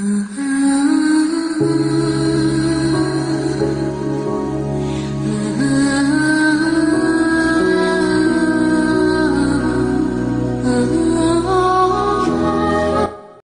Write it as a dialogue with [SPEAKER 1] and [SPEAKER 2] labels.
[SPEAKER 1] 啊